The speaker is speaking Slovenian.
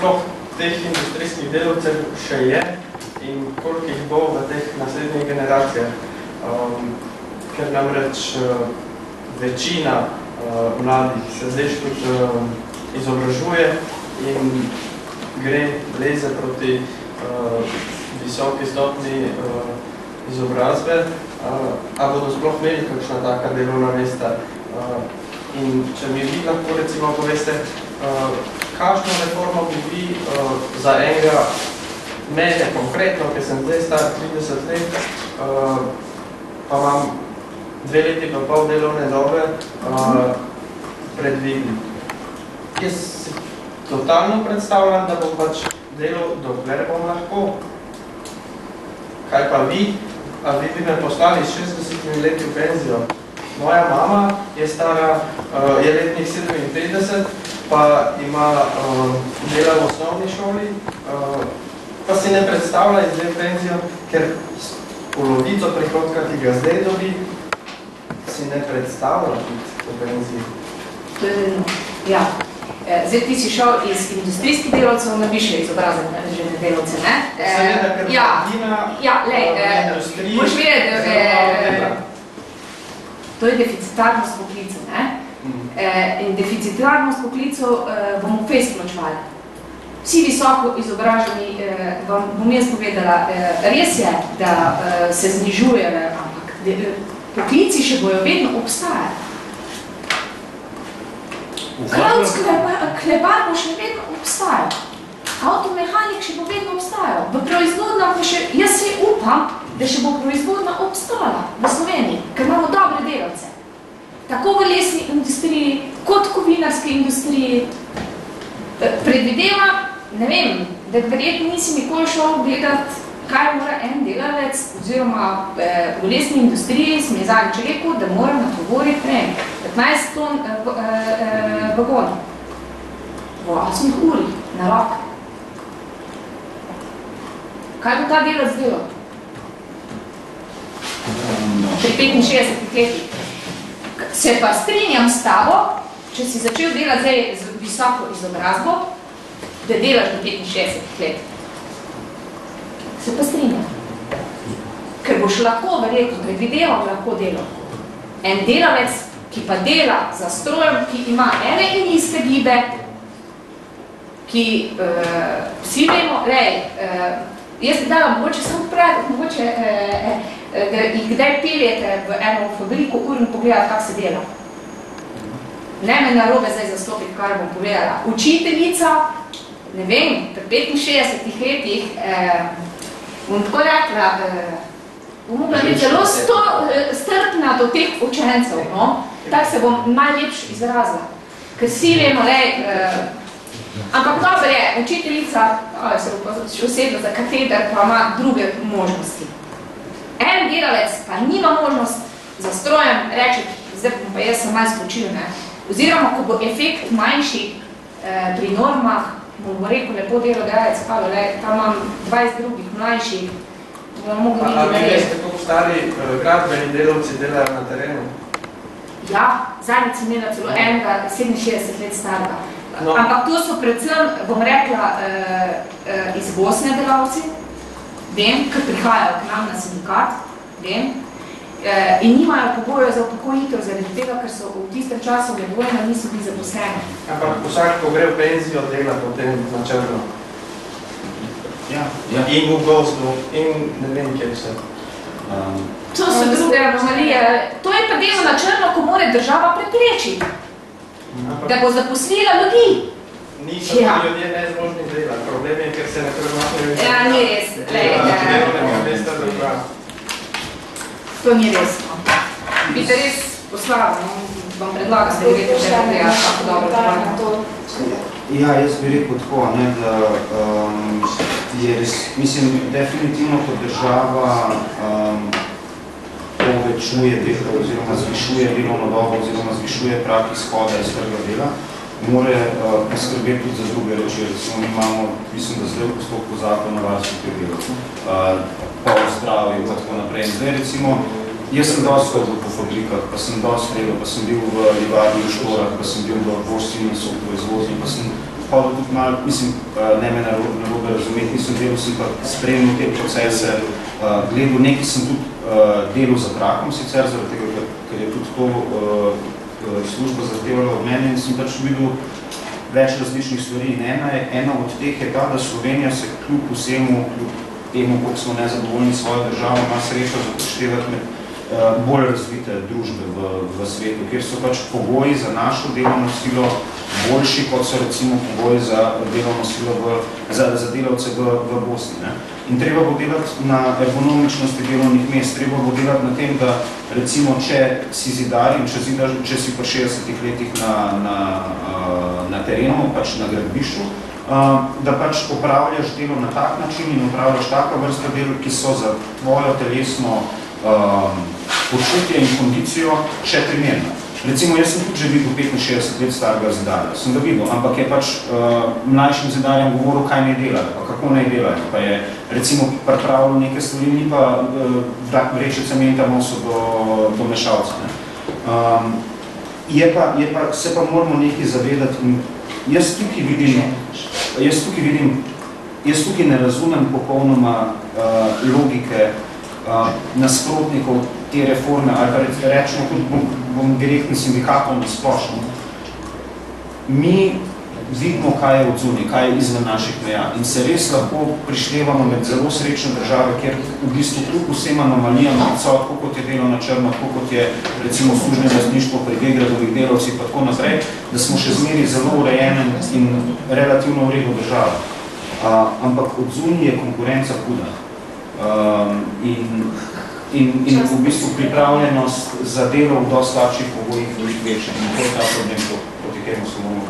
sploh teh industrijskih delovcev še je in koliko jih bo v teh naslednjih generacijah. Um, ker namreč uh, večina uh, mladih se zdaj tudi uh, izobražuje in gre, leze proti uh, visoki stopni uh, izobrazbe, uh, a bodo sploh imeli kakšna taka delovna mesta. Uh, in če mi vi lahko recimo poveste, uh, kakšno reformo bi vi uh, za enega mene konkretno, ker sem zdaj star 30 let, uh, pa imam dve leti pa pol delovne dobe, uh, predvidni. Jaz si totalno predstavljam, da bom pač delal dokler bom lahko. Kaj pa vi? A vi bi me poslali s 60 leti v penzijo? Moja mama je stara, uh, je letnih 57, pa ima uh, dela v osnovni šoli, uh, pa si ne predstavlja zdaj penzijo, ker polovico prihodka, ki ga zdaj dobi, si ne predstavlja biti v penziji. Je vedno, ja. E, zdaj ti si šel iz industrijskih delovcev na više izobrazene delovce, ne? Seveda, ker ja, dina ja, lej, e, industriji... Moš vedeti, e, to je deficitarnost poklicev, ne? Mm. E, in deficitarnost poklicov e, bomo fejst plačevali. Vsi visoko izobraženi, eh, vam bom jaz povedala, eh, res je, da eh, se znižujejo, ampak de, poklici še bojo vedno obstajali. Kravc klebar bo še vedno obstajal. Avtomehanik še bo vedno obstajal. V proizvodnah bo še, jaz se upam, da še bo proizvodna obstala v Sloveniji, ker imamo dobre delavce. Tako v lesni industriji, kot kovinarski industriji. Predvideva, ne vem, da verjetno nisi nikoli šel gledati kaj mora en delavec, oziroma eh, v lesni industriji sem je zadnjič rekel, da mora natovoriti ne, 15 ton eh, eh, vagon v 8 uri na rok. Kaj bo ta delac delal? Pri 65 letih. Se pa strinjam s tabo, če si začel delati zdaj z visoko izobrazbo, da delaš do 65 let se pa strinjam. Ker boš lahko, verjetno, predvideval lahko delo. En delavec, ki pa dela za strojem, ki ima ene in iste gibe, ki uh, vsi vemo, lej, uh, jaz bi dala mogoče samo pred, mogoče, uh, uh, da jih kdaj peljete v eno fabriko ur in pogledati, kak se dela. Ne me narobe zdaj zastopiti, kar bom povedala. Učiteljica, ne vem, pri 65 letih, uh, bom tako rekla, eh, bom mogla biti zelo sto, eh, strpna do teh učencev, no? tak se bom najlepš izrazila. Ker vsi vemo, lej, eh, ampak dobro je, učiteljica, oh, se bo še osebno za kateder, pa ima druge možnosti. En delavec pa nima možnost za strojem reči, zdaj bom pa jaz sem malo spočil, ne? oziroma ko bo efekt manjši eh, pri normah, bomo rekel, lepo delo delajec, halo, le, tam imam 20 drugih mlajših, bomo mogli videti, da je. Ali veste, koliko stari uh, gradbeni delovci delajo na terenu? Ja, zadnjič sem imela celo enega 67 let starega. No. Ampak to so predvsem, bom rekla, uh, uh, iz Bosne delavci, vem, ker prihajajo k nam na sindikat, vem, Eh, in nimajo pogoja za upokojitev zaradi tega, ker so v tistem času nebojno niso bili zaposleni. Ampak vsak, ko gre v penzijo, dela potem na črno. Ja. ja. In v gozdu, in ne vem, kje vse. Um. To so druge anomalije. To je pa delo na črno, ko mora država preprečiti. Da bo zaposlila ljudi. Niso ja. ljudje nezmožni dela. Problem je, ker se ne premaknejo. Ja, ni res. Lej, To ni resno. Bi te res poslala, no? Vam predlaga, da bi rekel, da je tako dobro. Ja, jaz bi rekel tako, ne, da um, je res, mislim, definitivno kot država um, povečuje delo oziroma zvišuje delovno dobo oziroma zvišuje prak izhoda iz trga dela, more uh, poskrbeti tudi za druge reči. Recimo, mi imamo, mislim, da zdaj v postopku zakona varstvo pri delu, uh, pa v zdravju in tako naprej. In zdaj, recimo, jaz sem dosti hodil po fabrikah, pa sem dosti delal, pa sem bil v Livarni v Štorah, pa sem bil v Bosti in so v izvozni, pa sem hodil tudi malo, mislim, eh, ne me narobe, narobe razumeti, nisem delal, sem pa spremljal te procese, uh, gledal, nekaj sem tudi uh, delal za trakom sicer, zaradi tega, ker, je tudi to služba zahtevala od mene in sem pač videl več različnih stvari. In ena, je, ena od teh je ta, da Slovenija se kljub vsemu, kljub temu, koliko smo nezadovoljni svojo državo, ima srečo zapoštevati med uh, bolj razvite družbe v, v svetu, kjer so pač pogoji za našo delovno silo boljši, kot so recimo pogoji za delovno silo v, za, za delavce v, v Bosni. Ne? In treba bo delati na ergonomičnosti delovnih mest, treba bo delati na tem, da recimo, če si zidar in če, zidaš, če si po 60 letih na, na, na terenu, pač na gradbišču, da pač opravljaš delo na tak način in opravljaš taka vrsta del, ki so za tvojo telesno počutje in kondicijo še primerna. Recimo, jaz sem tudi že videl 65 let starega zidarja, sem ga videl, ampak je pač uh, mlajšim zidarjem govoril, kaj ne delajo, pa kako naj delajo. Pa je recimo pripravil neke stvari, ni pa uh, vreče cementa nosil do, do mešalca. Ne. Um, je pa, je pa, se pa moramo nekaj zavedati in jaz tukaj vidim, jaz tukaj vidim, jaz tukaj ne razumem popolnoma uh, logike nasprotnikov te reforme, ali pa rečemo tudi bom, bom direktni sindikatom splošno. Mi vidimo, kaj je odzuni, kaj je izven naših meja in se res lahko prišlevamo med zelo srečne države, kjer v bistvu kljub vsem anomalijam, tako kot je delo na črno, tako kot je recimo služne razništvo pri Gegradovih delovcih pa tako naprej, da smo še zmeri zelo urejene in relativno v redu država. Uh, ampak odzuni je konkurenca huda. Um, in in, in v bistvu pripravljenost za delo v dosti slabših pogojih večja. In to je ta problem, proti kateremu se moramo